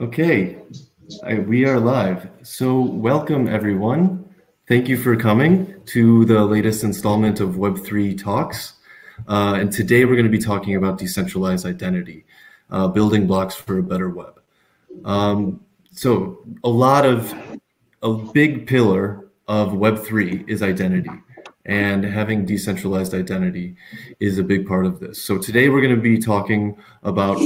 Okay, I, we are live. So, welcome everyone. Thank you for coming to the latest installment of Web3 Talks. Uh, and today we're going to be talking about decentralized identity, uh, building blocks for a better web. Um, so, a lot of, a big pillar of Web3 is identity. And having decentralized identity is a big part of this. So, today we're going to be talking about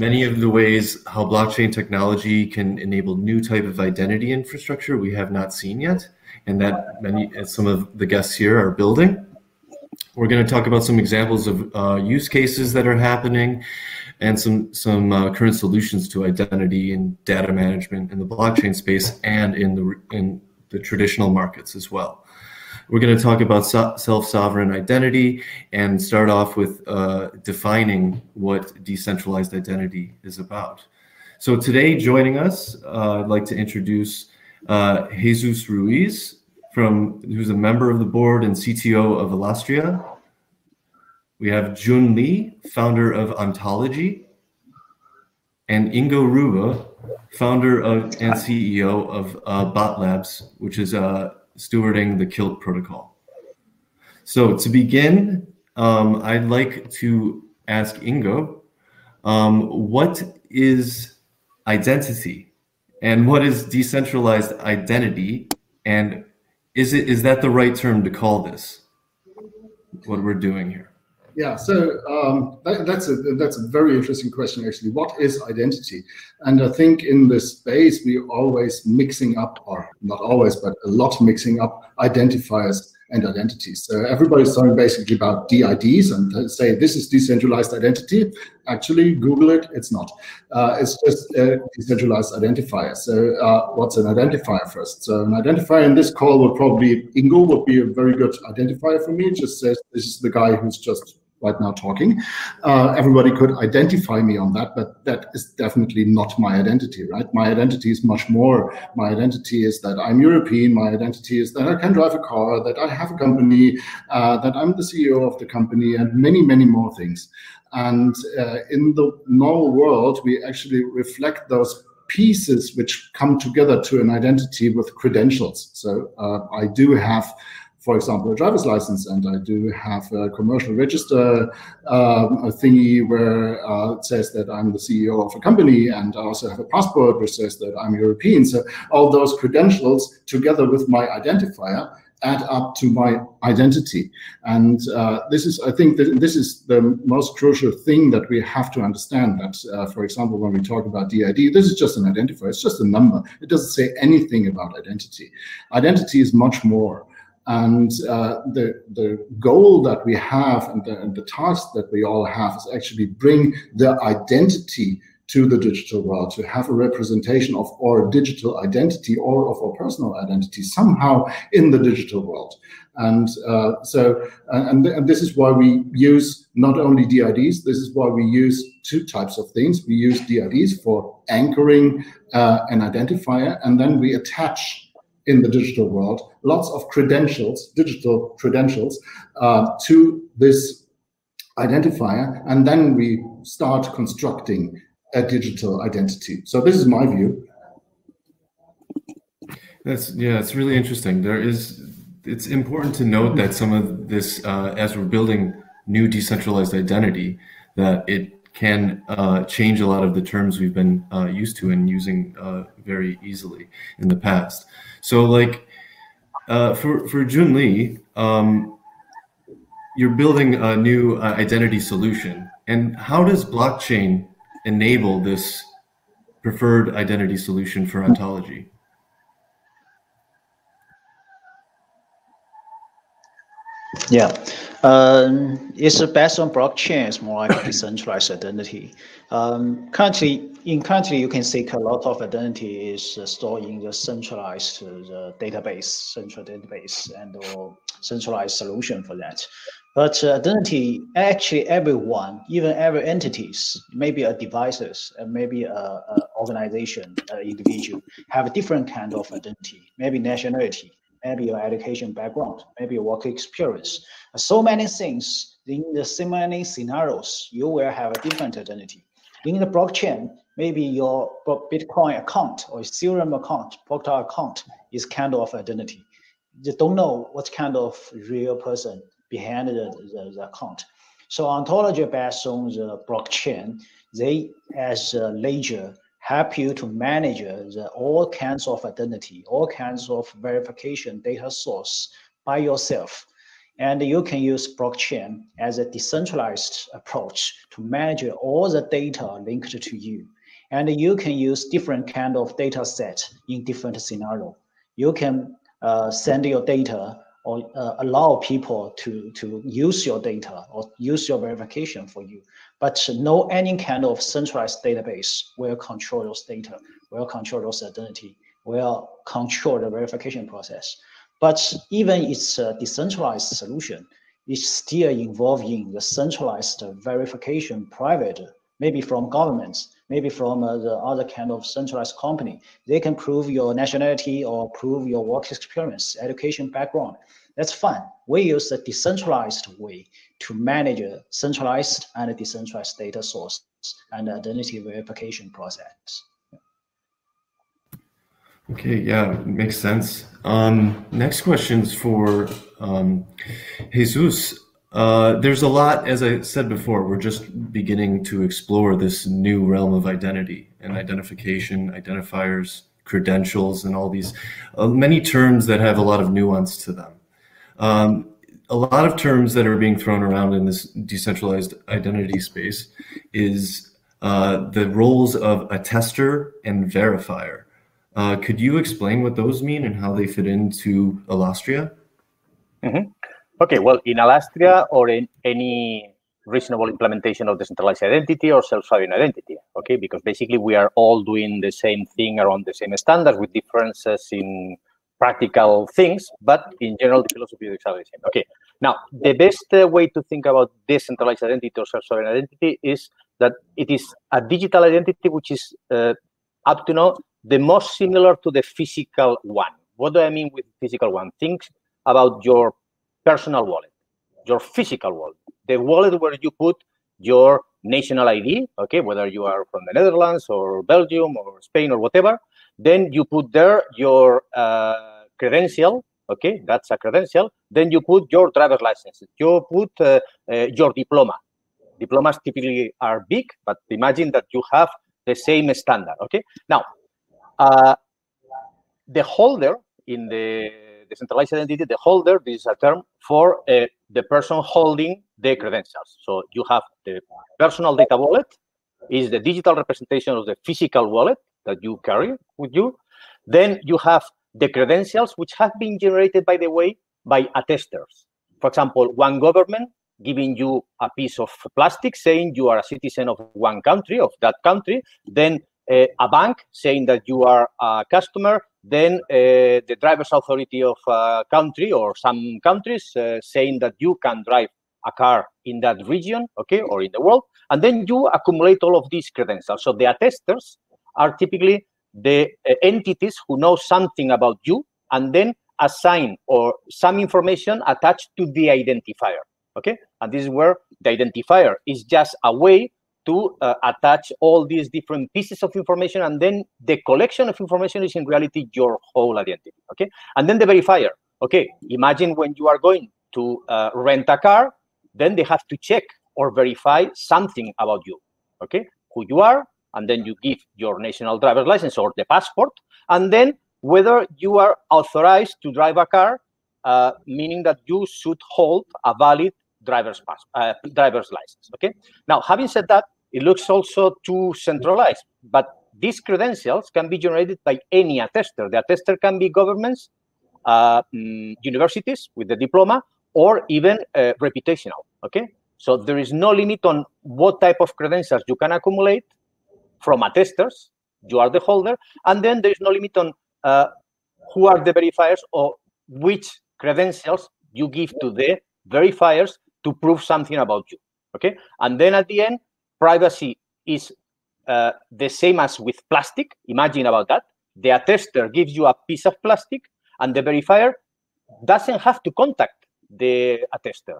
many of the ways how blockchain technology can enable new type of identity infrastructure we have not seen yet and that many some of the guests here are building we're going to talk about some examples of uh, use cases that are happening and some some uh, current solutions to identity and data management in the blockchain space and in the in the traditional markets as well we're going to talk about so self-sovereign identity and start off with uh, defining what decentralized identity is about. So today, joining us, uh, I'd like to introduce uh, Jesus Ruiz, from who's a member of the board and CTO of Alastria. We have Jun Li, founder of Ontology, and Ingo Rube, founder of and CEO of uh, Bot Labs, which is a stewarding the KILT protocol. So to begin, um, I'd like to ask Ingo, um, what is identity and what is decentralized identity? And is it is that the right term to call this? What we're doing here? Yeah, so um, that, that's a that's a very interesting question actually. What is identity? And I think in this space we always mixing up, or not always, but a lot mixing up identifiers and identities. So everybody's talking basically about DIDs and say this is decentralized identity. Actually, Google it, it's not. Uh, it's just a decentralized identifier. So uh, what's an identifier first? So an identifier in this call would probably, Ingo would be a very good identifier for me. It just says this is the guy who's just right now talking. Uh, everybody could identify me on that, but that is definitely not my identity, right? My identity is much more. My identity is that I'm European. My identity is that I can drive a car, that I have a company, uh, that I'm the CEO of the company, and many, many more things. And uh, in the normal world, we actually reflect those pieces which come together to an identity with credentials. So uh, I do have for example, a driver's license, and I do have a commercial register um, a thingy where uh, it says that I'm the CEO of a company, and I also have a passport which says that I'm European. So all those credentials, together with my identifier, add up to my identity. And uh, this is, I think, that this is the most crucial thing that we have to understand. That, uh, for example, when we talk about DID, this is just an identifier. It's just a number. It doesn't say anything about identity. Identity is much more. And uh, the, the goal that we have and the, and the task that we all have is actually bring the identity to the digital world, to have a representation of our digital identity or of our personal identity somehow in the digital world. And uh, so, and, and, this is why we use not only DIDs, this is why we use two types of things. We use DIDs for anchoring uh, an identifier, and then we attach in the digital world, lots of credentials, digital credentials, uh, to this identifier, and then we start constructing a digital identity. So this is my view. That's yeah, it's really interesting. There is, it's important to note that some of this, uh, as we're building new decentralized identity, that it can uh, change a lot of the terms we've been uh, used to and using uh, very easily in the past. So like uh, for for Jun Li, um, you're building a new uh, identity solution, and how does blockchain enable this preferred identity solution for ontology? Yeah, um, it's based on blockchain. It's more like a decentralized identity. Um, currently, in currently, you can see a lot of identity is uh, stored in the centralized uh, database, central database, and or centralized solution for that. But uh, identity, actually, everyone, even every entities, maybe a devices, and maybe a, a organization, an individual, have a different kind of identity, maybe nationality, maybe your education background, maybe your work experience. So many things in the so many scenarios, you will have a different identity. In the blockchain, maybe your Bitcoin account or Ethereum account, Proctor account is kind of identity. You don't know what kind of real person behind the, the, the account. So ontology based on the blockchain, they as a ledger help you to manage the, all kinds of identity, all kinds of verification data source by yourself. And you can use blockchain as a decentralized approach to manage all the data linked to you. And you can use different kind of data set in different scenario. You can uh, send your data or uh, allow people to, to use your data or use your verification for you. But no any kind of centralized database will control those data, will control those identity, will control the verification process. But even it's a decentralized solution, it's still involving the centralized verification private, maybe from governments, maybe from uh, the other kind of centralized company. They can prove your nationality or prove your work experience, education background. That's fine. We use a decentralized way to manage a centralized and decentralized data source and identity verification process. Okay, yeah, makes sense. Um, next question's for um, Jesus. Uh, there's a lot, as I said before, we're just beginning to explore this new realm of identity and identification, identifiers, credentials, and all these uh, many terms that have a lot of nuance to them. Um, a lot of terms that are being thrown around in this decentralized identity space is uh, the roles of attester and verifier. Uh, could you explain what those mean and how they fit into Alastria? Mm-hmm. Okay, well, in Alastria or in any reasonable implementation of decentralized identity or self-sovereign identity, okay, because basically we are all doing the same thing around the same standards with differences in practical things, but in general, the philosophy is exactly the same. Okay, now the best uh, way to think about decentralized identity or self-sovereign identity is that it is a digital identity which is uh, up to now the most similar to the physical one. What do I mean with physical one? Think about your personal wallet, your physical wallet, the wallet where you put your national ID, okay, whether you are from the Netherlands or Belgium or Spain or whatever, then you put there your uh, credential, okay, that's a credential. Then you put your driver's license, you put uh, uh, your diploma. Diplomas typically are big, but imagine that you have the same standard, okay? Now, uh, the holder in the decentralized identity, the holder, this is a term for uh, the person holding the credentials. So you have the personal data wallet, is the digital representation of the physical wallet that you carry with you. Then you have the credentials, which have been generated, by the way, by attesters. For example, one government giving you a piece of plastic saying you are a citizen of one country, of that country. Then uh, a bank saying that you are a customer, then uh, the driver's authority of a country or some countries uh, saying that you can drive a car in that region, okay, or in the world, and then you accumulate all of these credentials. So the attesters are typically the uh, entities who know something about you and then assign or some information attached to the identifier, okay? And this is where the identifier is just a way to uh, attach all these different pieces of information and then the collection of information is in reality your whole identity okay? And then the verifier okay? Imagine when you are going to uh, rent a car then they have to check or verify something about you okay? Who you are and then you give your national driver's license or the passport and then whether you are authorized to drive a car uh, meaning that you should hold a valid driver's pass, uh, driver's license. Okay. Now, having said that, it looks also too centralized, but these credentials can be generated by any attester. The attester can be governments, uh, mm, universities with the diploma, or even uh, reputational. Okay. So there is no limit on what type of credentials you can accumulate from attesters. You are the holder, and then there is no limit on uh, who are the verifiers or which credentials you give to the verifiers to prove something about you. Okay, and then at the end, privacy is uh, the same as with plastic. Imagine about that. The attester gives you a piece of plastic, and the verifier doesn't have to contact the attester.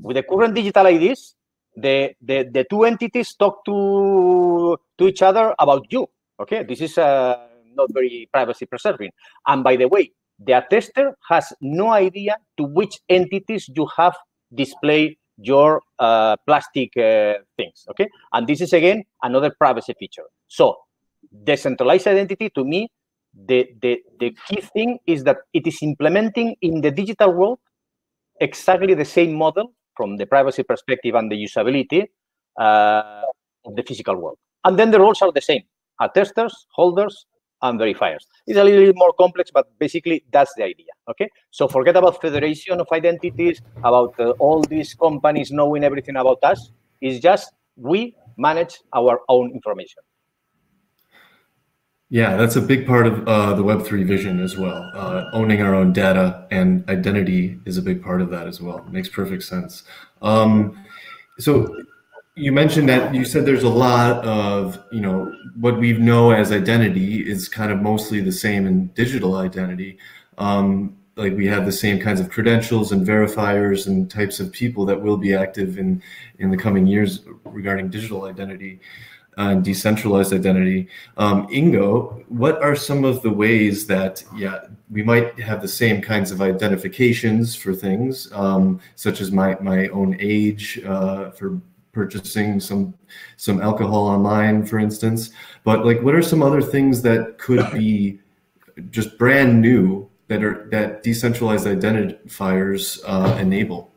With the current digital IDs, the, the, the two entities talk to, to each other about you. Okay, this is uh, not very privacy preserving. And by the way, the attester has no idea to which entities you have displayed your uh, plastic uh, things. Okay, and this is again another privacy feature. So decentralized identity to me, the, the, the key thing is that it is implementing in the digital world exactly the same model from the privacy perspective and the usability uh, of the physical world. And then the roles are the same, attesters, holders, and verifiers. It's a little bit more complex, but basically that's the idea, okay? So forget about federation of identities, about uh, all these companies knowing everything about us. It's just we manage our own information. Yeah, that's a big part of uh, the Web3 vision as well. Uh, owning our own data and identity is a big part of that as well. It makes perfect sense. Um, so you mentioned that you said there's a lot of, you know, what we know as identity is kind of mostly the same in digital identity. Um, like we have the same kinds of credentials and verifiers and types of people that will be active in in the coming years regarding digital identity and decentralized identity. Um, Ingo, what are some of the ways that, yeah, we might have the same kinds of identifications for things, um, such as my, my own age uh, for purchasing some some alcohol online, for instance. But like, what are some other things that could be just brand new that are that decentralized identifiers uh, enable?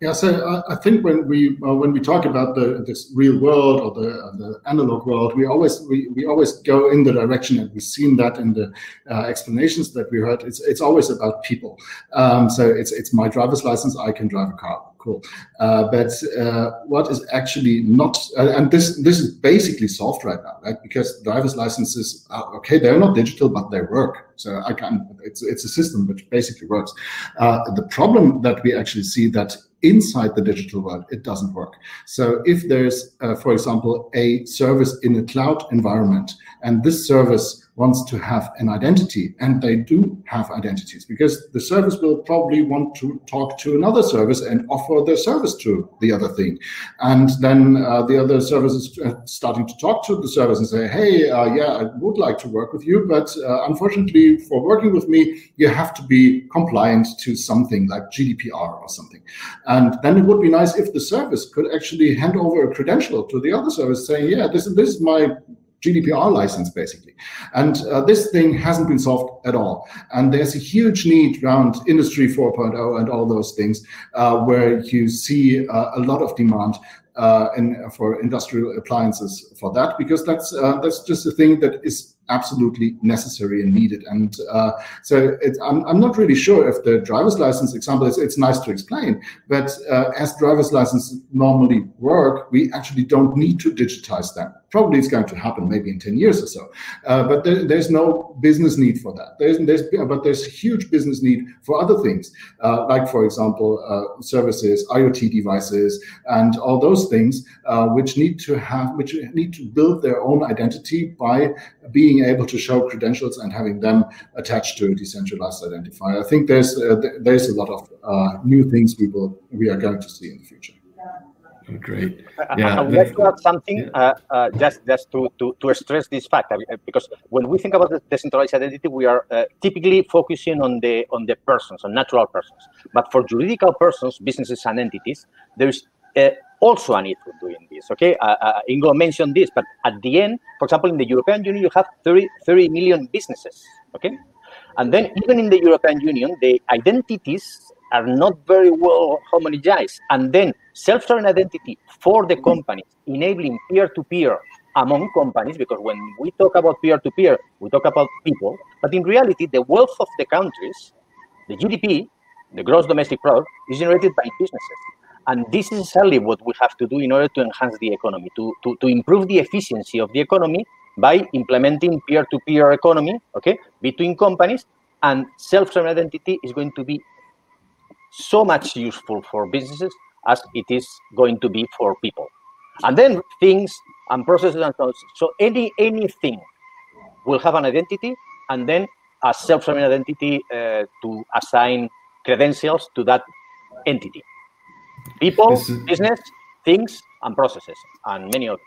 Yeah, so I, I think when we uh, when we talk about the this real world or the uh, the analog world, we always we, we always go in the direction, and we've seen that in the uh, explanations that we heard. It's it's always about people. Um, so it's it's my driver's license. I can drive a car. Cool. Uh, but uh, what is actually not, uh, and this this is basically solved right now, right? Because driver's licenses, are, okay, they're not digital, but they work. So I can. It's it's a system which basically works. the problem that we actually see that inside the digital world, it doesn't work. So if there's, uh, for example, a service in a cloud environment, and this service wants to have an identity, and they do have identities, because the service will probably want to talk to another service and offer their service to the other thing. And then uh, the other service is uh, starting to talk to the service and say, hey, uh, yeah, I would like to work with you, but uh, unfortunately, for working with me, you have to be compliant to something like GDPR or something. And then it would be nice if the service could actually hand over a credential to the other service saying, yeah, this, this is my GDPR license, basically. And uh, this thing hasn't been solved at all. And there's a huge need around Industry 4.0 and all those things uh, where you see uh, a lot of demand uh, in, for industrial appliances for that, because that's, uh, that's just a thing that is absolutely necessary and needed. And uh, so I'm, I'm not really sure if the driver's license example is, it's nice to explain, but uh, as driver's licenses normally work, we actually don't need to digitize them. Probably it's going to happen maybe in 10 years or so. Uh, but there, there's no business need for that. There's, there's, but there's huge business need for other things, uh, like, for example, uh, services, IoT devices, and all those things, uh, which need to have, which need to build their own identity by being able to show credentials and having them attached to a decentralized identifier. I think there's uh, there's a lot of uh, new things we will we are going to see in the future. Great. Yeah. I would like to add something yeah. uh, uh, just just to, to, to stress this fact because when we think about the decentralized identity, we are uh, typically focusing on the on the persons, on natural persons. But for juridical persons, businesses and entities, there's uh, also a need for doing this. Okay, uh, uh, Ingo mentioned this, but at the end, for example, in the European Union, you have 30, 30 million businesses. Okay, and then even in the European Union, the identities are not very well homogenized, and then self-sovereign identity for the companies, enabling peer-to-peer among companies, because when we talk about peer-to-peer, we talk about people, but in reality, the wealth of the countries, the GDP, the gross domestic product, is generated by businesses. And this is exactly what we have to do in order to enhance the economy, to, to, to improve the efficiency of the economy by implementing peer-to-peer economy, okay, between companies, and self-sovereign identity is going to be so much useful for businesses as it is going to be for people. And then things and processes and so. So any anything will have an identity, and then a self-sovereign identity uh, to assign credentials to that entity. People, is... business, things, and processes, and many other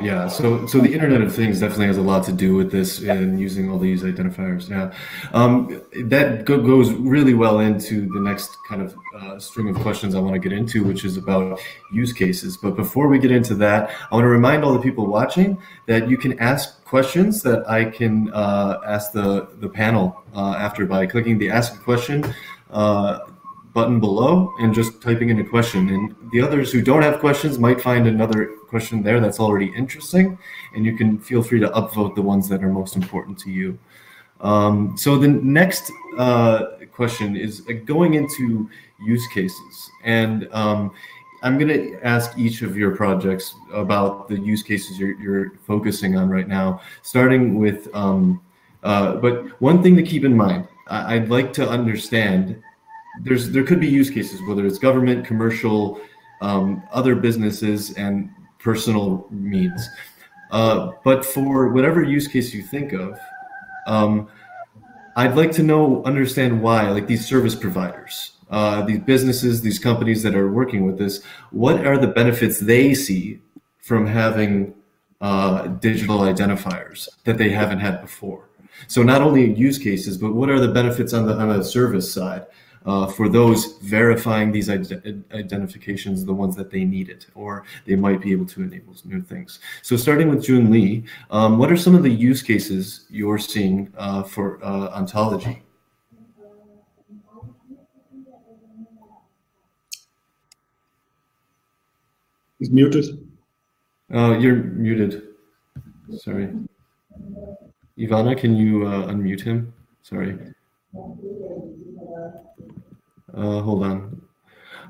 Yeah, so so the Internet of Things definitely has a lot to do with this and using all these identifiers. Yeah, um, that go- goes really well into the next kind of uh, string of questions I want to get into, which is about use cases. But before we get into that, I want to remind all the people watching that you can ask questions that I can uh, ask the the panel uh, after by clicking the Ask a Question uh, button below and just typing in a question. And the others who don't have questions might find another question there that's already interesting, and you can feel free to upvote the ones that are most important to you. Um, so the next uh, question is uh, going into use cases, and um, I'm going to ask each of your projects about the use cases you're, you're focusing on right now, starting with. Um, uh, but one thing to keep in mind, I, I'd like to understand there's there could be use cases whether it's government commercial um, other businesses and personal means. Uh, but for whatever use case you think of um, i'd like to know understand why like these service providers uh, these businesses these companies that are working with this what are the benefits they see from having uh, digital identifiers that they haven't had before? So not only use cases but what are the benefits on the on the service side uh, for those verifying these ident identifications, the ones that they needed, or they might be able to enable new things. So starting with Jun Li, um, what are some of the use cases you're seeing uh, for uh, ontology? He's muted. Uh, you're muted. Sorry. Ivana, can you uh, unmute him? Sorry. Uh, hold on.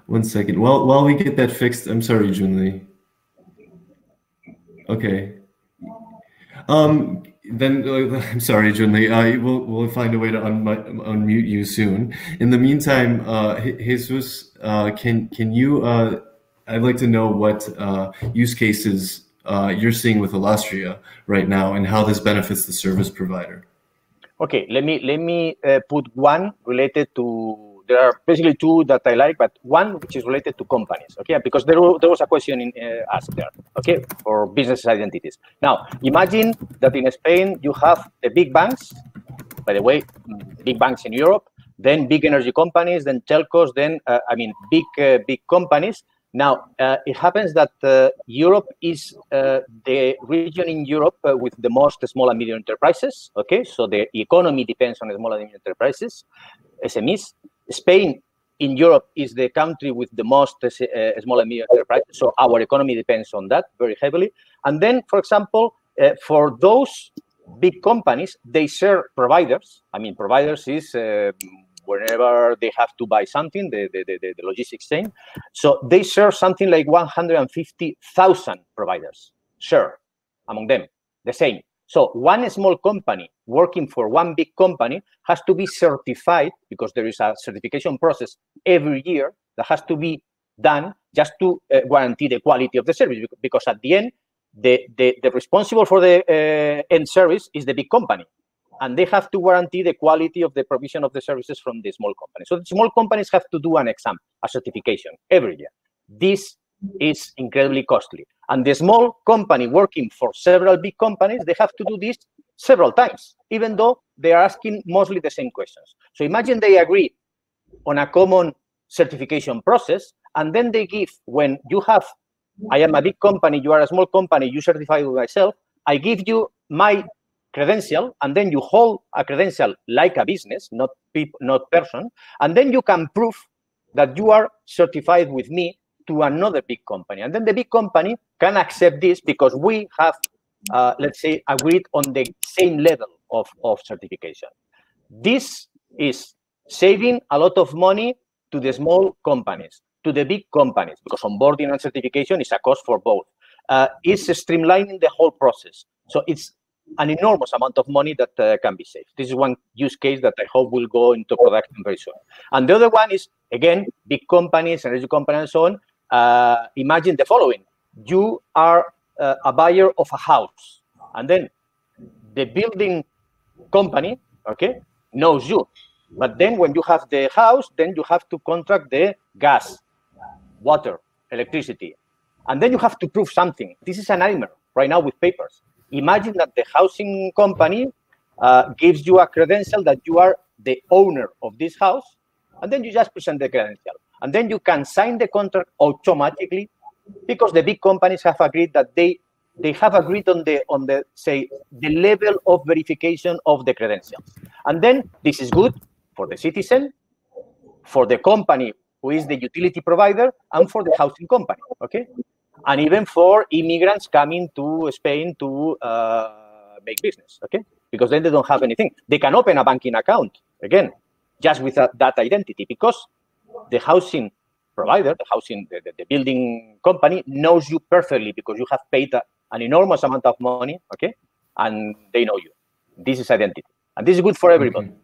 One second. While while we get that fixed, I'm sorry, Jun Li. Okay. Um, then uh, I'm sorry, Jun Li. Uh, we'll we'll find a way to un unmute you soon. In the meantime, uh, Jesus, uh, can can you? Uh, I'd like to know what uh, use cases uh, you're seeing with Alastria right now, and how this benefits the service provider. Okay, let me let me uh, put one related to there are basically two that I like, but one which is related to companies, okay? Because there, there was a question in, uh, asked there, okay, for business identities. Now, imagine that in Spain you have the big banks, by the way, big banks in Europe, then big energy companies, then telcos, then, uh, I mean, big, uh, big companies. Now, uh, it happens that uh, Europe is uh, the region in Europe with the most small and medium enterprises, okay? So the economy depends on small and medium enterprises, SMEs. Spain in Europe is the country with the most uh, small and medium enterprises, so our economy depends on that very heavily. And then, for example, uh, for those big companies, they share providers. I mean, providers is uh, whenever they have to buy something, the, the, the, the logistics chain. So they share something like 150,000 providers, share among them, the same. So one small company working for one big company has to be certified because there is a certification process every year that has to be done just to uh, guarantee the quality of the service because at the end the, the, the responsible for the uh, end service is the big company and they have to guarantee the quality of the provision of the services from the small company. So the small companies have to do an exam, a certification every year. This is incredibly costly. And the small company working for several big companies, they have to do this several times, even though they are asking mostly the same questions. So imagine they agree on a common certification process, and then they give, when you have, I am a big company, you are a small company, you certify with myself, I give you my credential, and then you hold a credential like a business, not people, not person, and then you can prove that you are certified with me to another big company. And then the big company can accept this because we have, uh, let's say, agreed on the same level of, of certification. This is saving a lot of money to the small companies, to the big companies, because onboarding and certification is a cost for both. Uh, it's streamlining the whole process. So it's an enormous amount of money that uh, can be saved. This is one use case that I hope will go into production very soon. And the other one is, again, big companies, energy companies and so on, uh, imagine the following. You are uh, a buyer of a house, and then the building company okay, knows you. But then when you have the house, then you have to contract the gas, water, electricity. And then you have to prove something. This is a nightmare right now with papers. Imagine that the housing company uh, gives you a credential that you are the owner of this house, and then you just present the credential. And then you can sign the contract automatically because the big companies have agreed that they they have agreed on the on the say the level of verification of the credentials. And then this is good for the citizen, for the company who is the utility provider, and for the housing company. Okay, and even for immigrants coming to Spain to uh, make business. Okay, because then they don't have anything. They can open a banking account again, just with that identity, because the housing provider, the housing, the, the, the, building company knows you perfectly because you have paid a, an enormous amount of money. Okay, and they know you. This is identity, and this is good for everybody. Okay.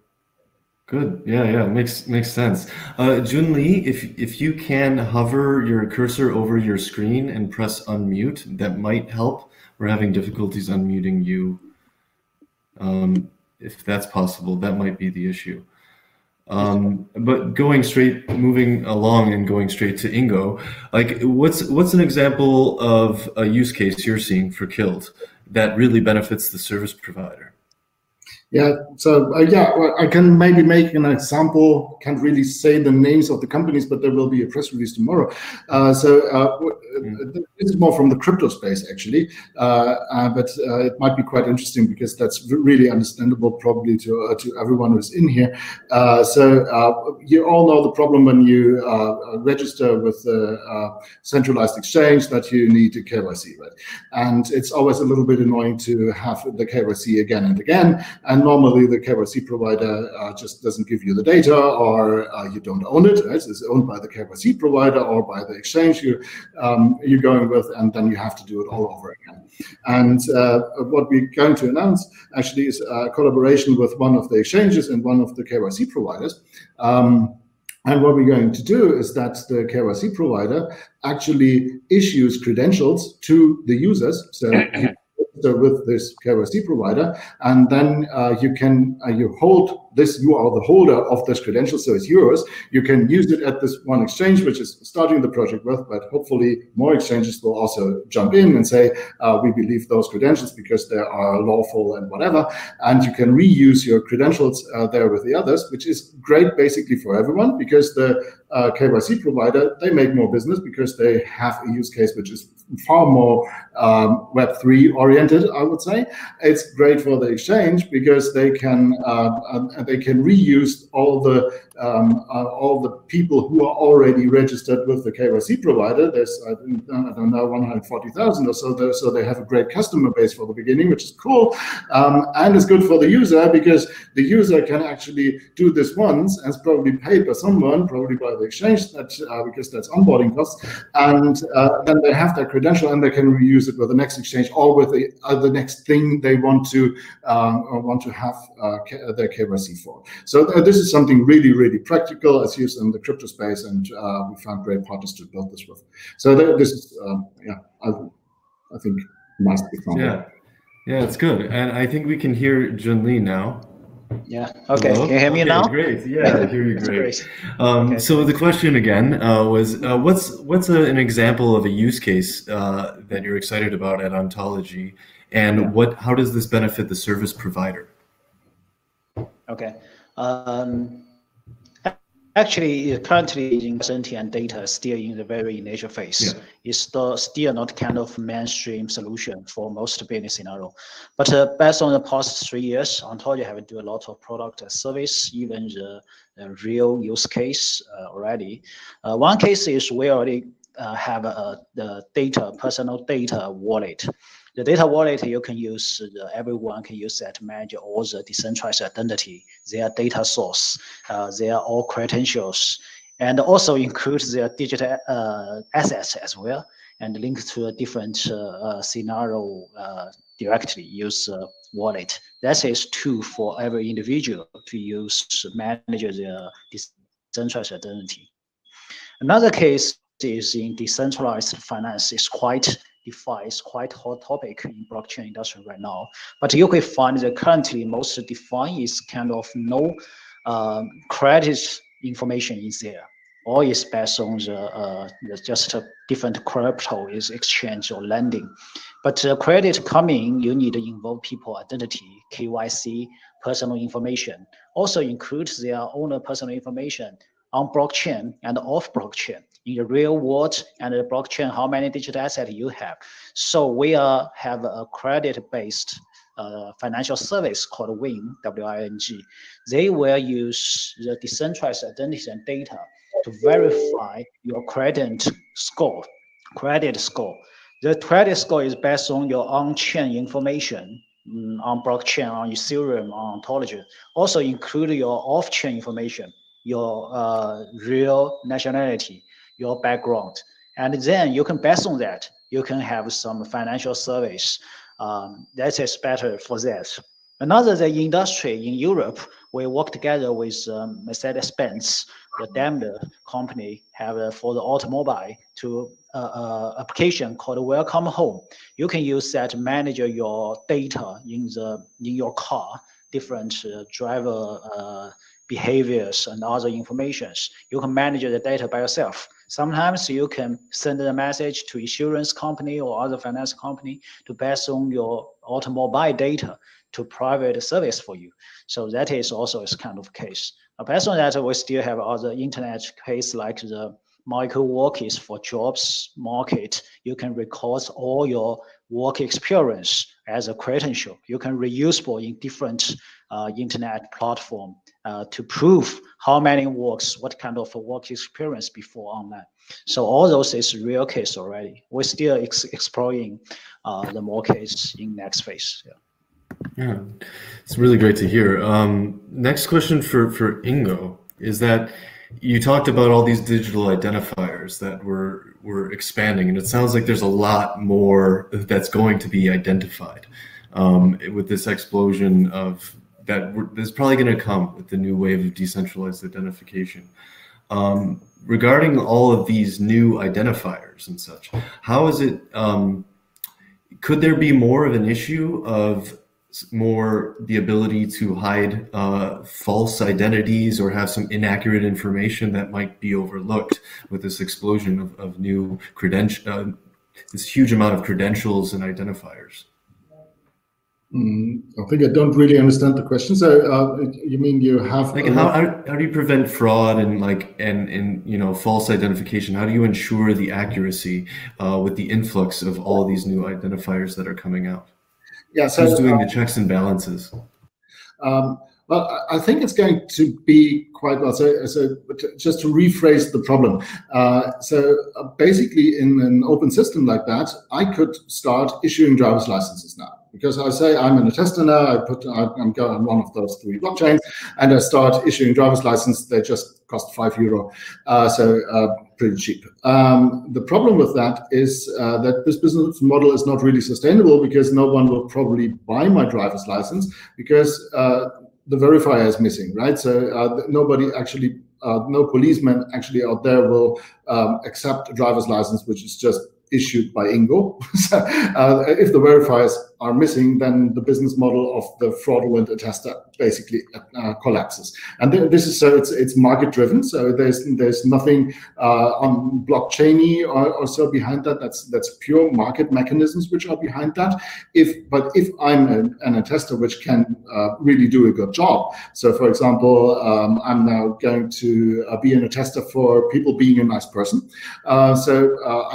Good. Yeah, yeah, makes makes sense. Uh, Jun Li, if if you can hover your cursor over your screen and press unmute, that might help. We're having difficulties unmuting you. Um, if that's possible, that might be the issue. Um, but going straight, moving along and going straight to Ingo, like what's what's an example of a use case you're seeing for KILT that really benefits the service provider? Yeah, so uh, yeah, well, I can maybe make an example. Can't really say the names of the companies, but there will be a press release tomorrow. Uh, so uh, mm. this is more from the crypto space, actually, uh, uh, but uh, it might be quite interesting because that's really understandable, probably to to everyone who's in here. so you all know the problem when you register with a centralized exchange that you need a KYC, right? And it's always a little bit annoying to have the KYC again and again. And normally the KYC provider uh, just doesn't give you the data or uh, you don't own it. Right? It's owned by the KYC provider or by the exchange you, um, you're going with, and then you have to do it all over again. And uh, what we're going to announce actually is a collaboration with one of the exchanges and one of the KYC providers. Um, and what we're going to do is that the KYC provider actually issues credentials to the users. So with this KYC provider, and then uh, you can uh, you hold this. You are the holder of this credential, so it's yours. You can use it at this one exchange, which is starting the project with, but hopefully more exchanges will also jump in and say uh, we believe those credentials because they are lawful and whatever, and you can reuse your credentials uh, there with the others, which is great basically for everyone because the uh, KYC provider they make more business because they have a use case which is far more um, Web3 oriented, I would say. It's great for the exchange because they can uh, they can reuse all the um, all the people who are already registered with the KYC provider. There's I don't know 140,000 or so. There, so they have a great customer base for the beginning, which is cool, um, and it's good for the user because the user can actually do this once and it's probably paid by someone, probably by the exchange, that uh, because that's onboarding costs, and uh, then they have their credential and they can reuse it with the next exchange or with the, uh, the next thing they want to um, want to have uh, their KYC for. So uh, this is something really, really practical as used in the crypto space, and uh, we found great partners to build this with. So this is, um, yeah, I, I think nice example. Yeah, yeah, it's good, and I think we can hear Jun Li now. Yeah. Okay. Hello? Can you hear me okay, now? Great. Yeah, I hear you great. great. Um, okay. So the question again uh, was, uh, what's what's a, an example of a use case uh, that you're excited about at Ontology, and yeah. what how does this benefit the service provider? Okay. Um, actually, currently, uncertainty and data is still in the very initial phase. Yeah. It's still, still not kind of mainstream solution for most business scenario. But uh, based on the past three years, Ontology have do a lot of product and service, even the, the real use case uh, already. Uh, one case is we already uh, have a, the data, personal data wallet. The data wallet you can use, everyone can use that to manage all the decentralized identity, their data source, uh, their all credentials, and also include their digital uh, assets as well, and link to a different uh, uh scenario uh, directly use wallet. That is tool for every individual to use to manage their decentralized identity. Another case is in decentralized finance is quite DeFi is quite hot topic in blockchain industry right now. But you can find that currently most DeFi is kind of no um, credit information is there. All is based on the, uh, just a different crypto is exchange or lending. But uh, credit coming, you need to involve people identity, KYC, personal information. Also includes their own personal information on blockchain and off blockchain in the real world and the blockchain, how many digital assets you have. So we are, have a credit-based uh, financial service called WING, W-I-N-G. They will use the decentralized identity and data to verify your credit score, credit score. The credit score is based on your on-chain information um, on blockchain, on Ethereum, on Ontology. Also include your off-chain information, your uh, real nationality, your background. And then you can based on that, you can have some financial service um, that is better for that. Another the industry in Europe, we work together with um, Mercedes-Benz, the Daimler company, have uh, for the automobile to uh, uh, application called Welcome Home. You can use that to manage your data in the in your car, different uh, driver uh, behaviors and other informations. You can manage the data by yourself. Sometimes you can send a message to insurance company or other finance company to pass on your automobile data to private service for you. So that is also a kind of case. Apart on that, we still have other internet case like the Michael Walkies for jobs market. You can record all your work experience as a credential. You can reusable in different uh, internet platform uh, to prove how many works, what kind of work experience before online. So all those is real case already. We're still ex exploring uh, the more case in next phase. Yeah. Yeah, it's really great to hear. Um, next question for for Ingo is that you talked about all these digital identifiers that were were expanding, and it sounds like there's a lot more that's going to be identified um, with this explosion of that is probably going to come with the new wave of decentralized identification. Um, regarding all of these new identifiers and such, how is it? Um, could there be more of an issue of more the ability to hide uh, false identities or have some inaccurate information that might be overlooked with this explosion of, of new credential, uh, this huge amount of credentials and identifiers. Mm, I think I don't really understand the question. So uh, you mean you have like how, how, how do you prevent fraud and like and and you know false identification? How do you ensure the accuracy uh, with the influx of all these new identifiers that are coming out? Yeah, so who's doing um, the checks and balances? Um, well, I think it's going to be quite well. So, so just to rephrase the problem. Uh, so uh, basically, in an open system like that, I could start issuing driver's licenses now because I say I'm an attester now. I put I'm going on one of those three blockchains, and I start issuing driver's license. They just cost five euro, uh, so uh, pretty cheap. Um, the problem with that is uh, that this business model is not really sustainable because no one will probably buy my driver's license because uh, the verifier is missing, right? So uh, nobody actually. Uh, no policeman actually out there will um, accept a driver's license, which is just issued by Ingo. so, uh, if the verifiers are missing, then the business model of the fraudulent attester basically uh, collapses. And th this is so it's it's market driven. So there's there's nothing uh, on blockchainy or, or, so behind that. That's that's pure market mechanisms which are behind that. If but if I'm an, an attester which can uh, really do a good job. So for example, um, I'm now going to uh, be an attester for people being a nice person. Uh, so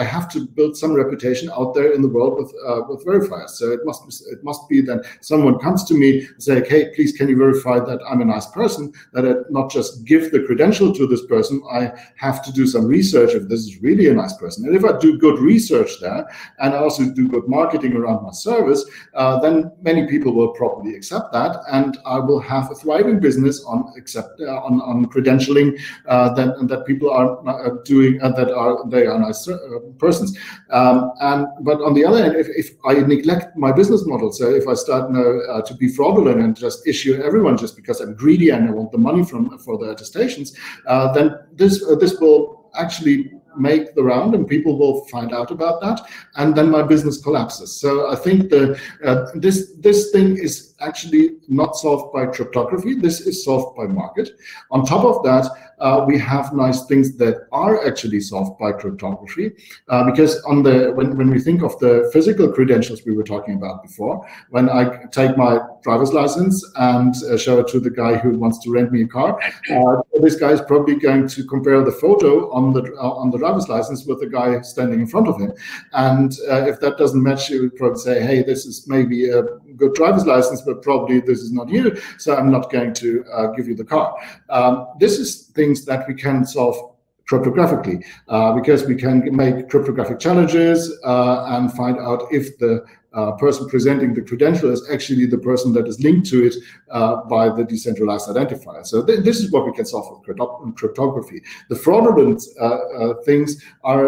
I have to build some reputation out there in the world with with verifiers. So it must it must be that someone comes to me and say, hey, please can you verify that I'm a nice person? That I not just give the credential to this person, I have to do some research if this is really a nice person. And if I do good research there and I also do good marketing around my service, uh, then many people will probably accept that, and I will have a thriving business on accept uh, on, on credentialing uh, that that people are uh, doing uh, that are they are nice uh, persons. Um, and but on the other hand, if, if I neglect my business model. So if I start now uh, to be fraudulent and just issue everyone just because I'm greedy and I want the money from for the attestations, uh, then this uh, this will actually make the round and people will find out about that and then my business collapses so i think the uh, this this thing is actually not solved by cryptography this is solved by market on top of that uh, we have nice things that are actually solved by cryptography uh, because on the when, when we think of the physical credentials we were talking about before when i take my driver's license and uh, show it to the guy who wants to rent me a car uh, this guy is probably going to compare the photo on the uh, on the driver's license with the guy standing in front of him. And uh, if that doesn't match he would probably say hey this is maybe a good driver's license but probably this is not you so i'm not going to give you the car. Um, this is things that we can solve cryptographically uh, because we can make cryptographic challenges uh, and find out if the uh, person presenting the credential is actually the person that is linked to it uh, by the decentralized identifier. So th this is what we can solve with cryptography. The fraudulent uh, uh, things are,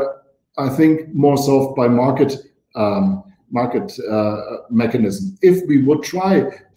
I think, more solved by market um, market mechanism. If we would try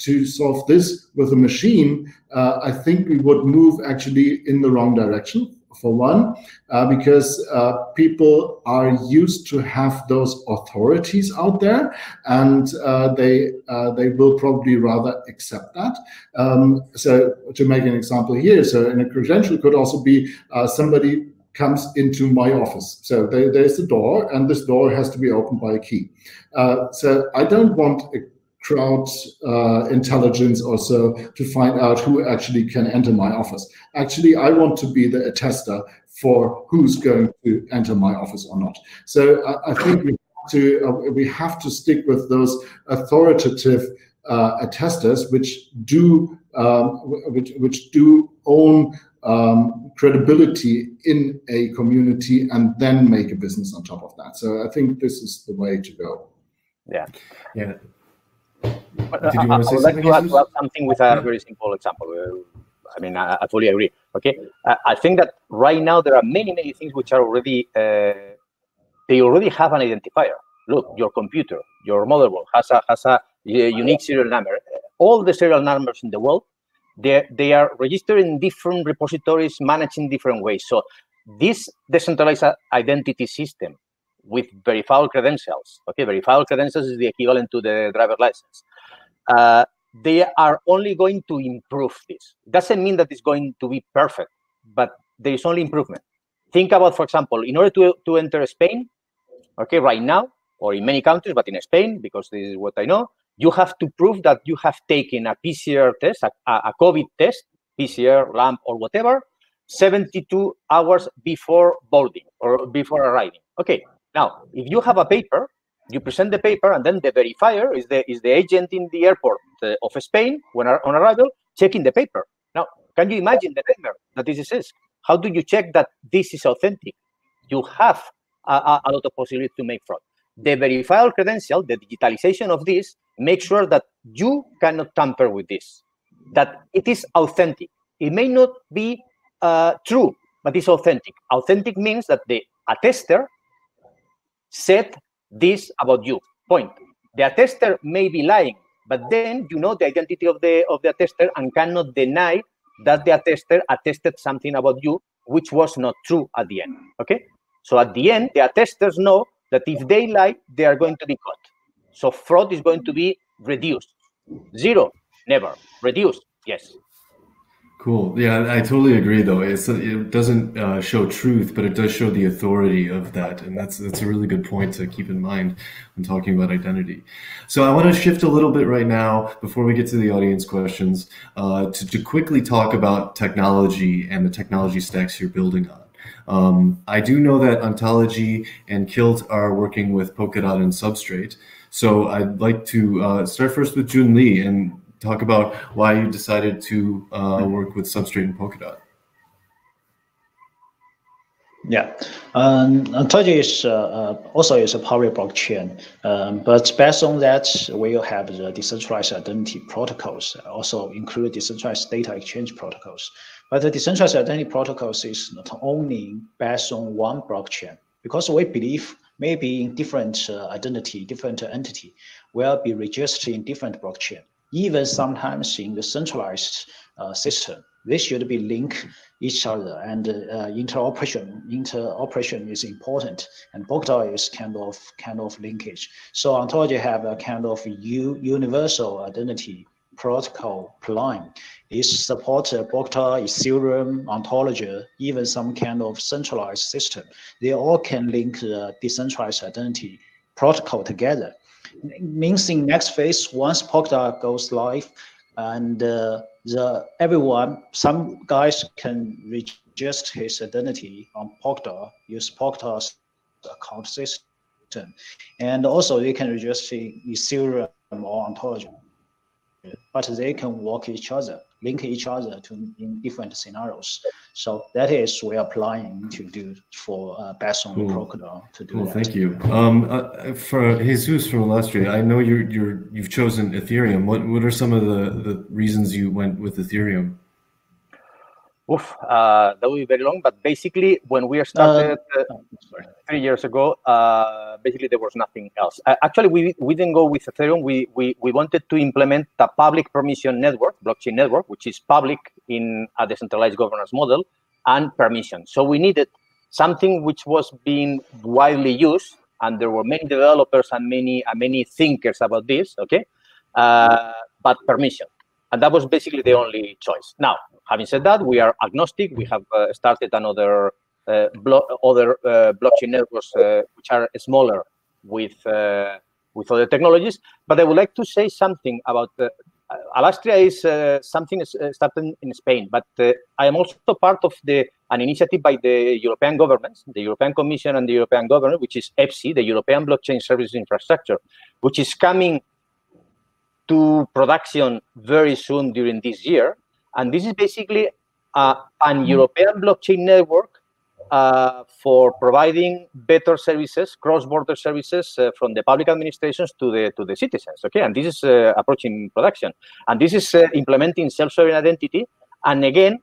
to solve this with a machine, uh, I think we would move actually in the wrong direction. For one, uh, because uh, people are used to have those authorities out there, and uh, they uh, they will probably rather accept that. Um, so, to make an example here, so in a credential could also be somebody comes into my office. So there, there's the door, and this door has to be opened by a key. Uh, so I don't want a crowd uh, intelligence or so to find out who actually can enter my office. Actually, I want to be the attester for who's going to enter my office or not. So I, I think we have to uh, we have to stick with those authoritative uh, attesters, which do um, which which do own um, credibility in a community and then make a business on top of that. So I think this is the way to go. Yeah. Yeah. But, Did you want to say I would like to add, something with a very simple example. Uh, I mean, I, I, fully agree. Okay, I, I, think that right now there are many, many things which are already uh, they already have an identifier. Look, your computer, your motherboard has a has a unique serial number. All the serial numbers in the world they, they are registered in different repositories, managed in different ways. So this decentralized identity system with verifiable credentials, okay, verifiable credentials is the equivalent to the driver license. Uh, they are only going to improve this. Doesn't mean that it's going to be perfect, but there is only improvement. Think about, for example, in order to, to enter Spain, okay, right now, or in many countries, but in Spain, because this is what I know, you have to prove that you have taken a PCR test, a, a COVID test, PCR, LAMP, or whatever, 72 hours before boarding or before arriving. Okay, now, if you have a paper, you present the paper, and then the verifier is the is the agent in the airport uh, of Spain when on arrival checking the paper. Now, can you imagine the nightmare that this is? How do you check that this is authentic? You have a, a, a lot of possibilities to make fraud. The verifiable credential, the digitalization of this, make sure that you cannot tamper with this, that it is authentic. It may not be uh, true, but it's authentic. Authentic means that the attester said this about you. Point. The attester may be lying, but then you know the identity of the of the attester and cannot deny that the attester attested something about you which was not true at the end. Okay. So at the end, the attesters know that if they lie, they are going to be caught. So fraud is going to be reduced. Zero, never. Reduced, yes. Cool. Yeah, I totally agree. Though it's it doesn't uh, show truth, but it does show the authority of that, and that's that's a really good point to keep in mind when talking about identity. So I want to shift a little bit right now before we get to the audience questions uh, to to quickly talk about technology and the technology stacks you're building on. Um, I do know that Ontology and Kilt are working with Polkadot and Substrate. So I'd like to uh, start first with Jun Li and talk about why you decided to uh, work with Substrate and Polkadot. Yeah, um, is uh, uh, also is a power blockchain, um, but based on that, we have the decentralized identity protocols, also include decentralized data exchange protocols. But the decentralized identity protocols is not only based on one blockchain, because we believe maybe in different uh, identity, different entity will be registered in different blockchain, even sometimes in the centralized uh, system, they should be linked each other and uh, interoperation interoperation is important and Polkadot is kind of kind of linkage so ontology have a kind of u, universal identity protocol plan it supports uh, Polkadot, Ethereum, ontology, even some kind of centralized system. They all can link the decentralized identity protocol together. Means in next phase, once Polkadot goes live, and uh, the everyone, some guys can register his identity on Polkadot, use Polkadot's account system, and also they can register Ethereum or ontology, but they can work each other link each other to in different scenarios. So that is we are planning to do for uh, based on cool. Crocodile to do that. Thank you. Um, uh, for Jesus from Alastria, I know you're you're you've chosen Ethereum. What what are some of the the reasons you went with Ethereum? Oof, uh, that will be very long. But basically, when we started uh, uh, three years ago, uh, basically there was nothing else. Uh, actually, we, we didn't go with Ethereum. We, we we wanted to implement a public permission network, blockchain network, which is public in a decentralized governance model and permission. So we needed something which was being widely used, and there were many developers and many and many thinkers about this. Okay, uh, but permission, and that was basically the only choice. Now Having said that, we are agnostic. We have uh, started another uh, blo- other uh, blockchain networks uh, which are smaller with uh, with other technologies. But I would like to say something about uh, Alastria is something started in Spain, but I am also part of the an initiative by the European governments, the European Commission and the European government, which is EBSI, the European Blockchain Services Infrastructure, which is coming to production very soon during this year and this is basically uh, an European blockchain network uh, for providing better services, cross-border services uh, from the public administrations to the to the citizens. Okay, and this is uh, approaching production, and this is uh, implementing self-sovereign identity. And again,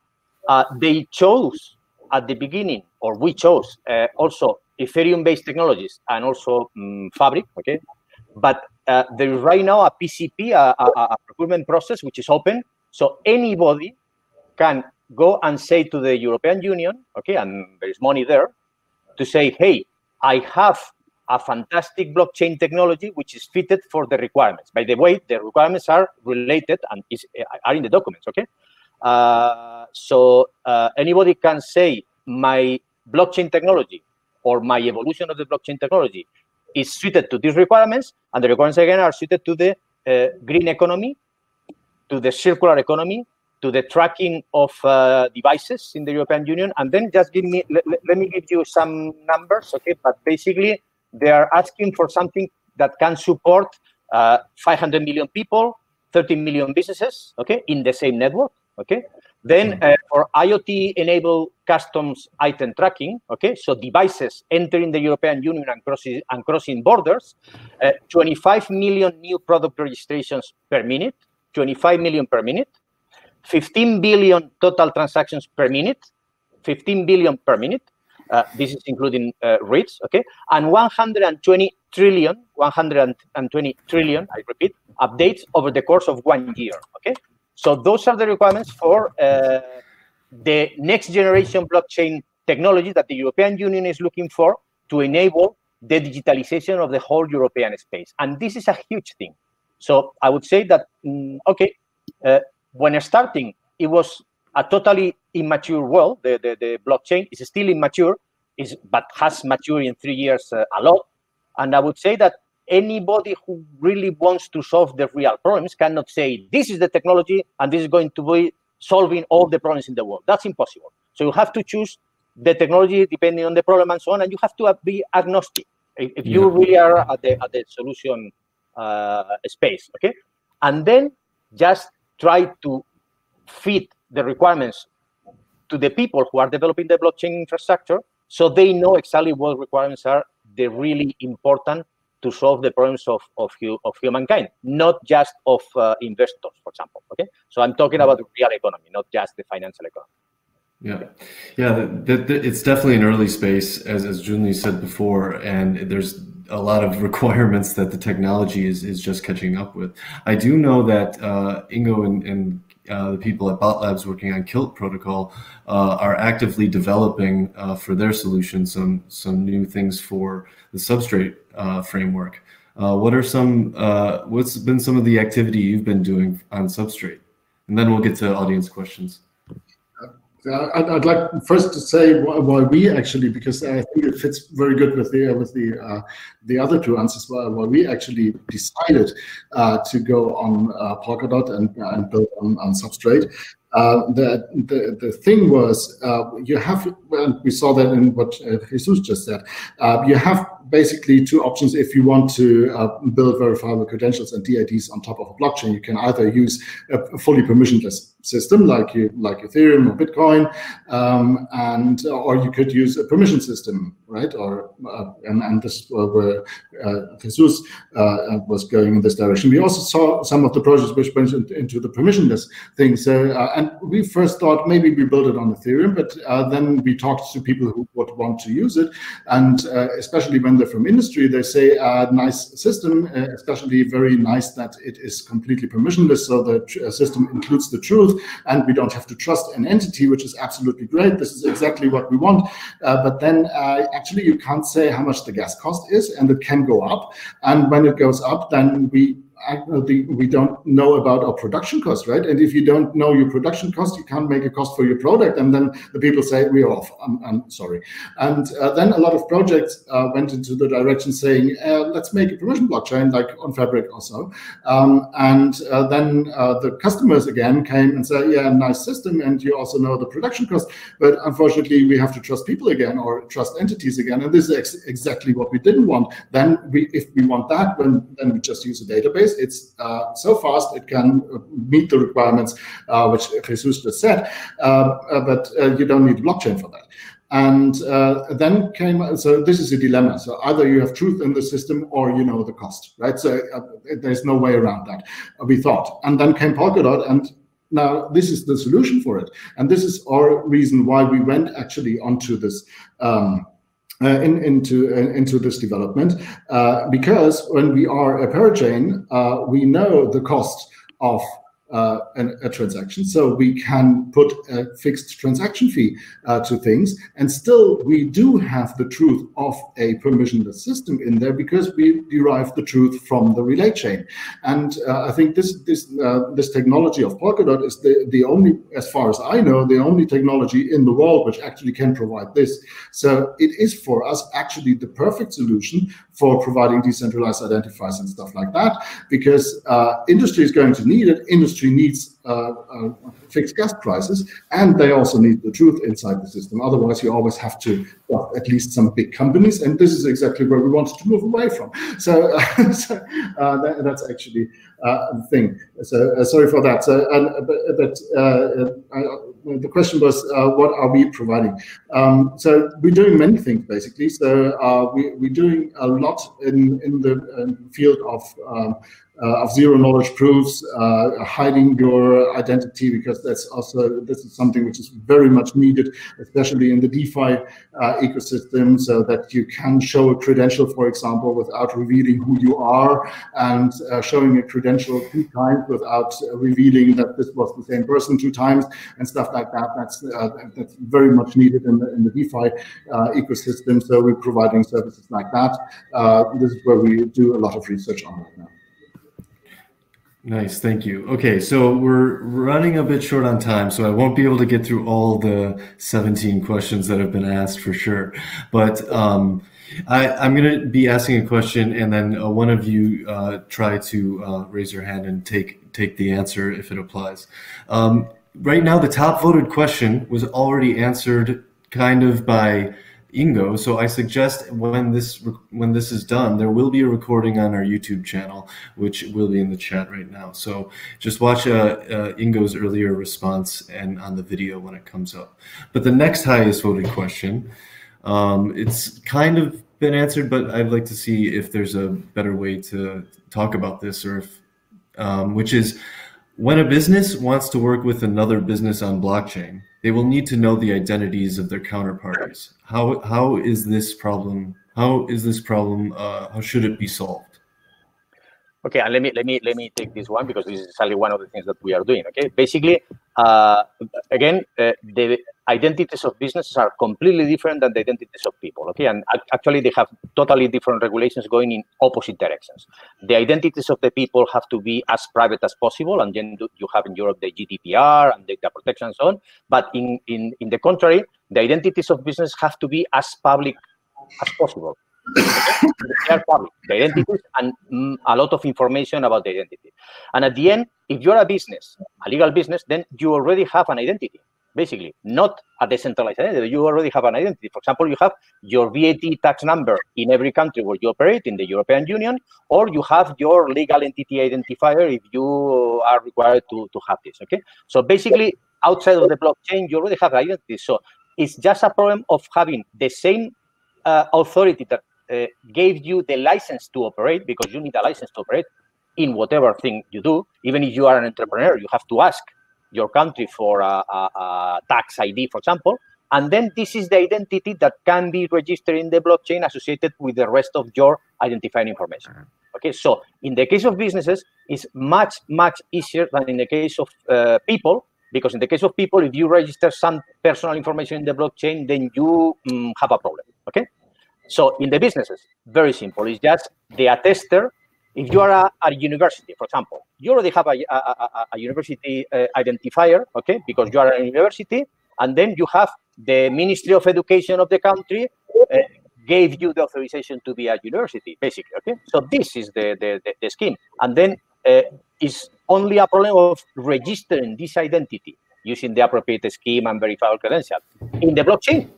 uh, they chose at the beginning, or we chose also Ethereum-based technologies and also um, Fabric. Okay, but there is right now a PCP, a, a, a procurement process which is open so anybody can go and say to the European Union, okay, and there is money there, to say, hey, I have a fantastic blockchain technology which is fitted for the requirements. By the way, the requirements are related and is, are in the documents, okay? Uh, so uh, anybody can say my blockchain technology or my evolution of the blockchain technology is suited to these requirements, and the requirements again are suited to the uh, green economy to the circular economy, to the tracking of uh, devices in the European Union. And then just give me, let, let, me give you some numbers, okay? But basically, they are asking for something that can support uh, 500 million people, 13 million businesses, okay, in the same network, okay? Then uh, for IoT-enabled customs item tracking, okay, so devices entering the European Union and crossing, and crossing borders, uh, 25 million new product registrations per minute, 25 million per minute, 15 billion total transactions per minute, 15 billion per minute. Uh, this is including uh, reads, okay, and 120 trillion, 120 trillion, I repeat, updates over the course of one year, okay. So those are the requirements for uh, the next generation blockchain technology that the European Union is looking for to enable the digitalization of the whole European space. And this is a huge thing. So I would say that, mm, okay, uh, when starting, it was a totally immature world. The, the, the blockchain is still immature, is, but has matured in three years uh, a lot. And I would say that anybody who really wants to solve the real problems cannot say, this is the technology and this is going to be solving all the problems in the world. That's impossible. So you have to choose the technology depending on the problem and so on, and you have to be agnostic. If, if you really are at the, at the solution space, okay? And then just try to fit the requirements to the people who are developing the blockchain infrastructure so they know exactly what requirements are the really important to solve the problems of, of, of humankind, not just of uh, investors, for example. Okay, so I'm talking about the real economy, not just the financial economy. Yeah, yeah, the, the, it's definitely an early space, as as Jun Li said before, and there's a lot of requirements that the technology is, is just catching up with. I do know that uh, Ingo and, and uh, the people at Bot Labs working on Kilt protocol uh, are actively developing uh, for their solution some some new things for the substrate uh, framework. Uh, what are some what's been some of the activity you've been doing on substrate? And then we'll get to audience questions. I'd, I'd, like first to say why, why, we actually, because I think it fits very good with the with the uh, the other two answers. Why, why we actually decided uh, to go on uh, Polkadot and, and build on, on Substrate. Uh, the, the the thing was uh, you have well, we saw that in what uh, Jesus just said. you have basically two options if you want to uh, build verifiable credentials and DIDs on top of a blockchain. You can either use a fully permissionless system like you like Ethereum or Bitcoin, um, and or you could use a permission system, right? Or uh, and, and this uh, where uh, Jesus uh, was going in this direction. We also saw some of the projects which went into the permissionless thing. So uh, and we first thought maybe we build it on Ethereum, but uh, then we talked to people who would want to use it, and especially when they're from industry, they say a nice system, especially very nice that it is completely permissionless, so the system includes the truth and we don't have to trust an entity, which is absolutely great. This is exactly what we want. Uh, but then uh, actually you can't say how much the gas cost is, and it can go up. And when it goes up, then we we don't know about our production cost, right? And if you don't know your production cost, you can't make a cost for your product. And then the people say, we're off. I'm, I'm sorry. And uh, then a lot of projects uh, went into the direction saying, uh, let's make a permission blockchain like on Fabric also. Um, and uh, then uh, the customers again came and said, yeah, nice system. And you also know the production cost. But unfortunately, we have to trust people again or trust entities again. And this is ex exactly what we didn't want. Then we, if we want that, then we just use a database it's uh, so fast it can meet the requirements uh, which Jesus just said, uh, but you don't need blockchain for that. And uh, then came, so this is a dilemma. So either you have truth in the system or you know the cost, right? So uh, there's no way around that, we thought. And then came Polkadot and now this is the solution for it. And this is our reason why we went actually onto this um, uh, in, into uh, into this development uh, because when we are a parachain, uh, we know the cost of uh, an, a transaction. So we can put a fixed transaction fee uh, to things, and still we do have the truth of a permissionless system in there because we derive the truth from the relay chain. And uh, I think this this uh, this technology of Polkadot is the the only, as far as I know, the only technology in the world which actually can provide this. So it is for us actually the perfect solution for providing decentralized identifiers and stuff like that, because uh, industry is going to need it. Industry needs uh, uh, fixed gas prices, and they also need the truth inside the system. Otherwise, you always have to well, at least some big companies, and this is exactly where we wanted to move away from. So, so uh, that, that's actually uh, the thing. So uh, sorry for that. So, and, but, but the question was, what are we providing? Um, so we're doing many things basically. So we, we're doing a lot in in the um, field of um, uh, of zero knowledge proofs, uh, hiding your identity, because that's also this is something which is very much needed, especially in the DeFi uh, ecosystem, so that you can show a credential, for example, without revealing who you are, and uh, showing a credential two times without revealing that this was the same person two times, and stuff like that. That's uh, that's very much needed in the in the DeFi uh, ecosystem. So we're providing services like that. this is where we do a lot of research on right now. Nice, thank you. Okay, so we're running a bit short on time, so I won't be able to get through all the 17 questions that have been asked for sure. But um, I, am going to be asking a question, and then uh, one of you uh, try to uh, raise your hand and take take the answer if it applies. Um, right now, the top voted question was already answered kind of by Ingo. So I suggest when this when this is done, there will be a recording on our YouTube channel, which will be in the chat right now. So just watch uh, uh, Ingo's earlier response and on the video when it comes up. But the next highest voted question, um, it's kind of been answered, but I'd like to see if there's a better way to talk about this, or if, um, which is when a business wants to work with another business on blockchain they will need to know the identities of their counterparties. How how is this problem? How is this problem? Uh, how should it be solved? Okay, and let me let me let me take this one because this is exactly one of the things that we are doing. Okay, basically, uh, again, uh, the identities of businesses are completely different than the identities of people. Okay, and actually they have totally different regulations going in opposite directions. The identities of the people have to be as private as possible, and then you have in Europe the GDPR and data protection and so on. But in in in the contrary, the identities of business have to be as public as possible they are public, the identities, and mm, a lot of information about the identity. And at the end, if you're a business, a legal business, then you already have an identity, basically, not a decentralized identity. You already have an identity. For example, you have your VAT tax number in every country where you operate in the European Union, or you have your legal entity identifier if you are required to, to have this. Okay. So basically, outside of the blockchain, you already have identity. So it's just a problem of having the same uh, authority that uh, gave you the license to operate because you need a license to operate in whatever thing you do. Even if you are an entrepreneur, you have to ask your country for a, a, a tax ID, for example. And then this is the identity that can be registered in the blockchain associated with the rest of your identifying information. Okay, so in the case of businesses, it's much, much easier than in the case of uh, people, because in the case of people, if you register some personal information in the blockchain, then you mm, have a problem. Okay, so in the businesses, very simple. It's just the attester. If you are a, a university, for example, you already have a, a, a university uh, identifier, okay, because you are a university, and then you have the Ministry of Education of the country uh, gave you the authorization to be a university, basically, okay? So this is the, the, the, the scheme. And then uh, it's only a problem of registering this identity using the appropriate scheme and verifiable credential in the blockchain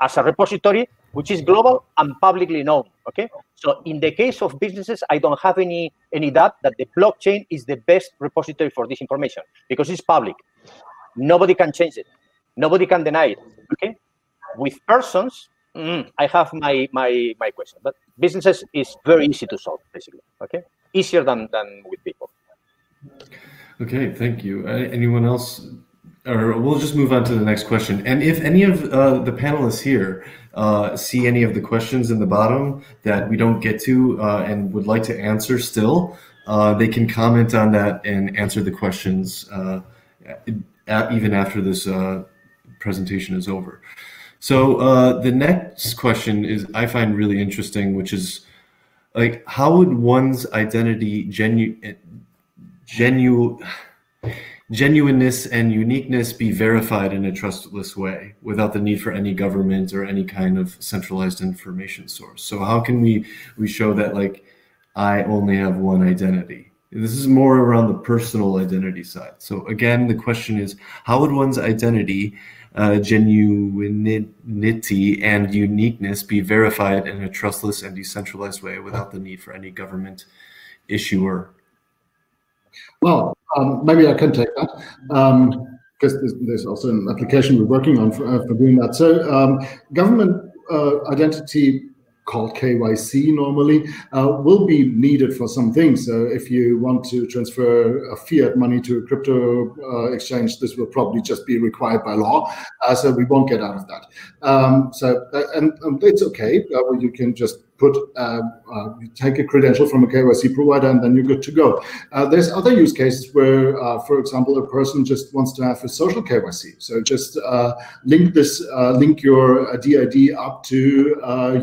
as a repository which is global and publicly known. Okay. So in the case of businesses, I don't have any any doubt that the blockchain is the best repository for this information because it's public. Nobody can change it. Nobody can deny it. Okay. With persons, mm, I have my my my question. But businesses is very easy to solve, basically. Okay. Easier than than with people. Okay, thank you. Anyone else or we'll just move on to the next question. And if any of uh, the panelists here uh, see any of the questions in the bottom that we don't get to uh, and would like to answer still, uh, they can comment on that and answer the questions uh, at, even after this uh, presentation is over. So the next question is I find really interesting, which is like how would one's identity genu genu genuineness and uniqueness be verified in a trustless way without the need for any government or any kind of centralized information source. So how can we we show that like i only have one identity? This is more around the personal identity side. So again the question is how would one's identity uh, genuinity and uniqueness be verified in a trustless and decentralized way without the need for any government issuer well, um, maybe I can take that because um, there's, also an application we're working on for, uh, for doing that. So um, government uh, identity called KYC normally, uh, will be needed for some things. So if you want to transfer a fiat money to a crypto uh, exchange, this will probably just be required by law. Uh, so we won't get out of that. Um, so uh, and, and, it's okay. You can just put uh, you take a credential from a KYC provider and then you're good to go. Uh, there's other use cases where, uh, for example, a person just wants to have a social KYC. So just uh, link this, link your DID up to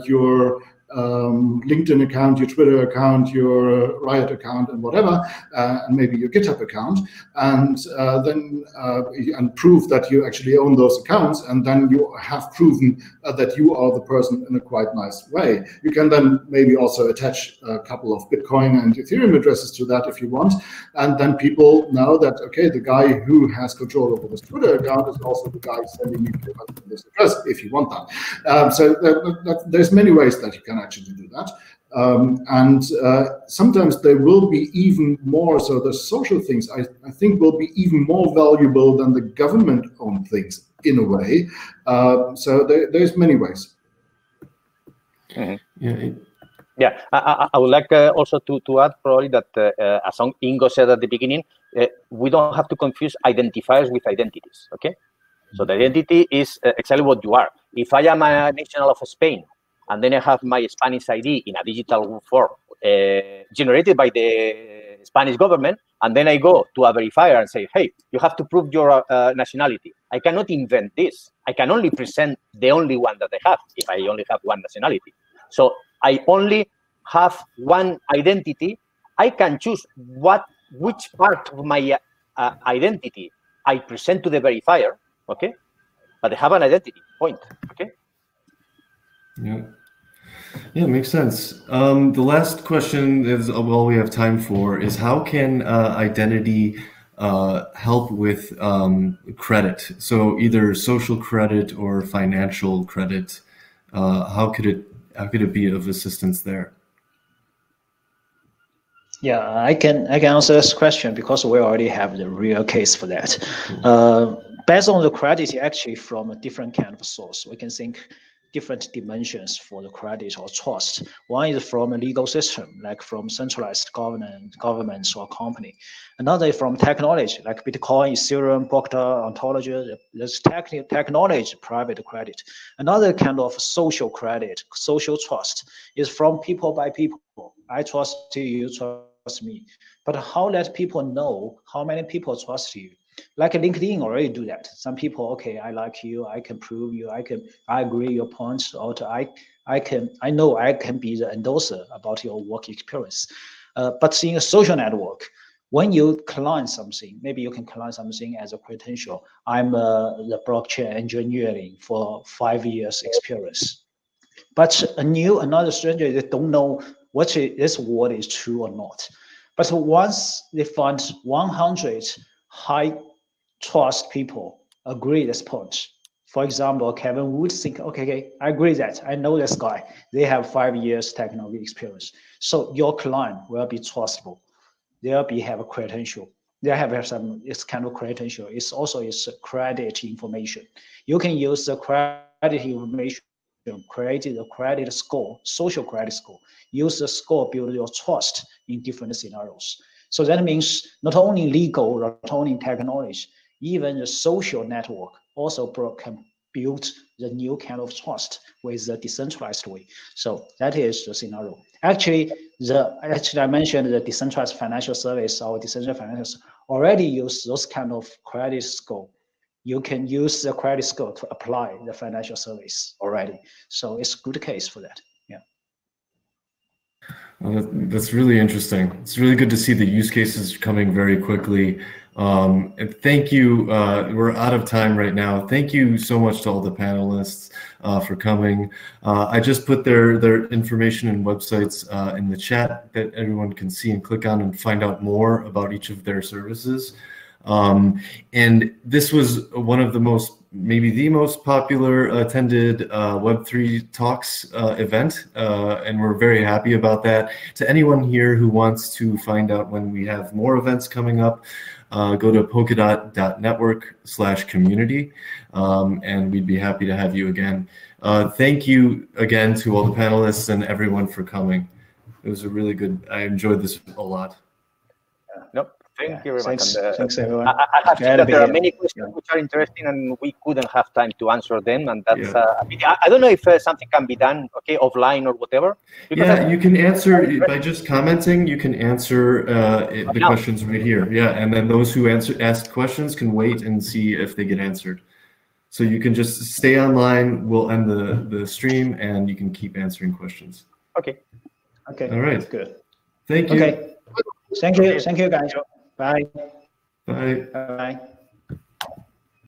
your um, LinkedIn account, your Twitter account, your Riot account, and whatever, uh, and maybe your GitHub account, and uh, then uh, and prove that you actually own those accounts, and then you have proven uh, that you are the person in a quite nice way. You can then maybe also attach a couple of Bitcoin and Ethereum addresses to that if you want, and then people know that okay, the guy who has control over this Twitter account is also the guy sending you this address if you want that. Um, so that, that, there's many ways that you can actually to do that. Um, and uh, sometimes there will be even more. So the social things, I, I think, will be even more valuable than the government-owned things in a way. Uh, so there, there's many ways. Mm -hmm. Yeah. Yeah, I, I, would like uh, also to, to add probably that, uh, uh, as Ingo said at the beginning, uh, we don't have to confuse identifiers with identities, okay? So the identity is uh, exactly what you are. If I am a national of Spain and then I have my Spanish ID in a digital form uh, generated by the Spanish government, and then I go to a verifier and say, hey, you have to prove your uh, nationality. I cannot invent this. I can only present the only one that I have if I only have one nationality. So I only have one identity. I can choose what which part of my uh, identity I present to the verifier, okay? But I have an identity point, okay? Yeah. Yeah, makes sense. Um, the last question is all we have time for is how can uh, identity uh, help with um, credit? So either social credit or financial credit. Uh, how could it how could it be of assistance there? Yeah, I can I can answer this question because we already have the real case for that. Uh, based on the credit, actually from a different kind of source, we can think different dimensions for the credit or trust. One is from a legal system, like from centralized government, governments or company. Another is from technology, like Bitcoin, Ethereum, blockchain, ontology. There's tech, technology, private credit. Another kind of social credit, social trust, is from people by people. I trust you, you trust me. But how let people know how many people trust you? Like LinkedIn already do that. Some people, okay, I like you, I can prove you, I can, I agree your points, or I, I can, I know I can be the endorser about your work experience. Uh, but in a social network, when you client something, maybe you can client something as a credential. I'm uh, the blockchain engineering for five years experience. But a new, another stranger, they don't know what this word is true or not. But once they find 100 high trust people agree this point. For example, Kevin would think, okay, okay, I agree that I know this guy. They have five years technical experience. So your client will be trustable. They'll be have a credential. They have some this kind of credential. It's also it's credit information. You can use the credit information, create a credit score, social credit score. Use the score build your trust in different scenarios. So that means not only legal, not only technology, even the social network also can build the new kind of trust with the decentralized way. So that is the scenario. Actually, the actually I mentioned the decentralized financial service or decentralized financial already use those kind of credit score. You can use the credit score to apply the financial service already. So it's a good case for that. Yeah. Well, that's really interesting. It's really good to see the use cases coming very quickly. Um, and thank you. Uh, we're out of time right now. Thank you so much to all the panelists uh, for coming. Uh, I just put their their information and websites uh, in the chat that everyone can see and click on and find out more about each of their services. Um, and this was one of the most, maybe the most popular attended uh, Web3 Talks uh, event, and we're very happy about that. To anyone here who wants to find out when we have more events coming up, uh, go to polkadot.network slash community, um, and we'd be happy to have you again. Uh, thank you again to all the panelists and everyone for coming. It was a really good, I enjoyed this a lot. Nope. Thank yeah, you very thanks, much. And, uh, thanks, everyone. I, I have that there are many questions yeah. which are interesting, and we couldn't have time to answer them. And that's, yeah. uh, I, I, don't know if uh, something can be done, okay, offline or whatever. Yeah, you can answer by just commenting. You can answer uh, the questions right here. Yeah, and then those who answer ask questions can wait and see if they get answered. So you can just stay online. We'll end the the stream, and you can keep answering questions. Okay. Okay. All right. That's good. Thank you. Okay. Thank you. Thank you, guys. Bye. Bye. Bye.